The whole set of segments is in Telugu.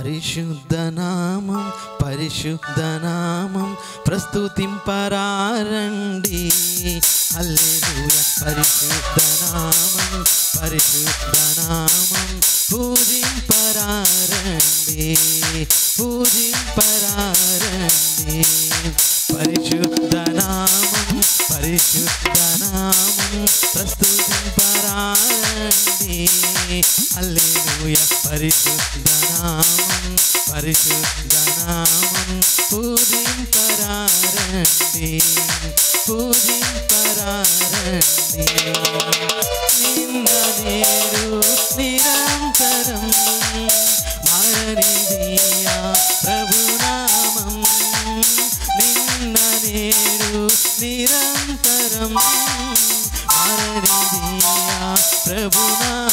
పరిశుద్ధనామం పరిశుద్ధనామం ప్రస్తుతింపరారండి అల్లెలూయ పరిశుద్ధనామం పరిశుద్ధనామం పూజింపరారండి పూజింపరారండి పరిశుద్ధనామం పరిశుద్ధనామం ప్రస్తుతింపరారండి హల్లెలూయా. పరిశుద్ధ నామం పరిశుద్ధ నామం పూజింపరారండి పూజింపరారండి నిన్న నేడు నిరంతరం మారనిదియా ప్రభునామం నిన్న నేడు నిరంతరం మారనిదియా ప్రభునామం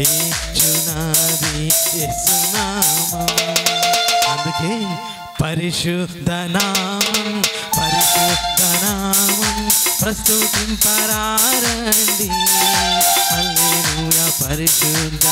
ఏచునాది యేసునామం. అందుకే పరిశుద్ధనామం పరిశుద్ధనామం పరిశుద్ధ నామం ప్రస్తుతింపరారండి. హల్లెలూయా పరిశుద్ధ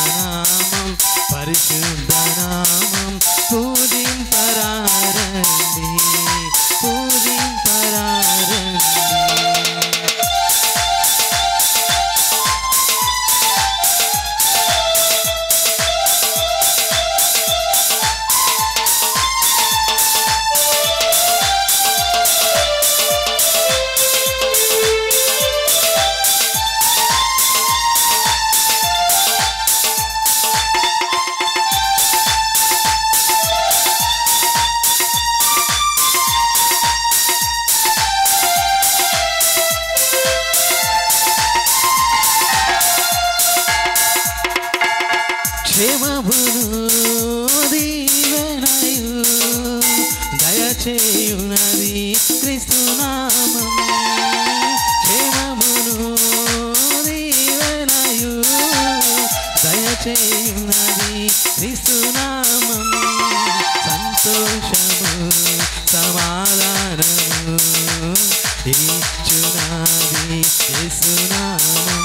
క్షేమము దీవెనయు దయచేయునది క్రీస్తునామం క్షేమమును దీవెనయు దయచేయునది క్రీస్తునామం సంతోషము సమాధానము ఇచ్చునాది యేసునామం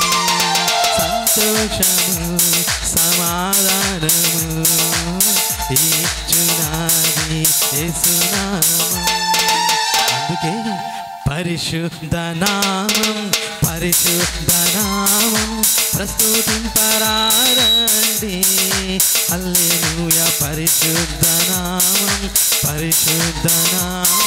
సంతోషము. అందుకే పరిశుద్ధనామం పరిశుద్ధనామం పరిశుద్ధ అల్లెలుయ పరిశుద్ధనామం పరిశుద్ధనామం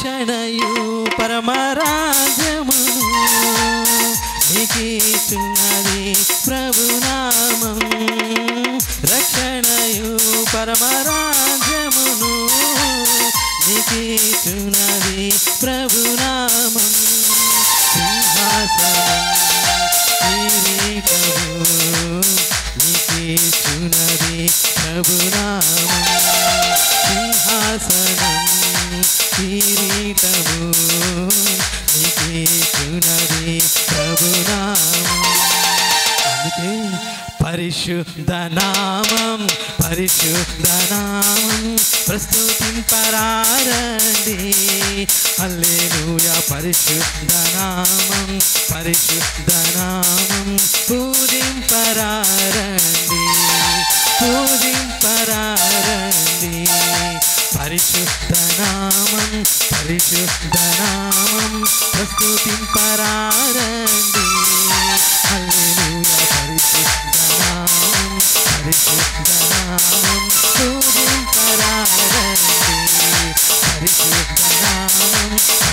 రక్షణయు పరమరాజ్యమును నీకీచున్నది ప్రభునామం. రక్షణయు పరమరాజ్యమును నీకీచున్నది ప్రభునామం. సింహాసనం కిరీటము ప్రభునామం. పరిశుద్ధనామం పరిశుద్ధనామం ప్రస్తుతింపరారండి. హల్లెలూయా పరిశుద్ధనామం పరిశుద్ధనామం పూజింపరారండి. పూజింపరారండి. పరిశుద్ధనామం పరిశుద్ధనామం ప్రస్తుతింపరారండి. హల్లెలూయా.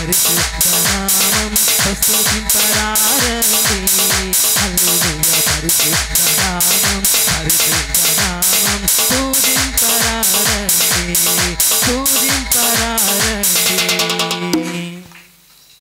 പരിശുദ്ധനാമം സ്തുതി പരാരതി ഹല്ലേലൂയ പരിശുദ്ധനാമം പരിശുദ്ധനാമം സ്തുതി പരാരതി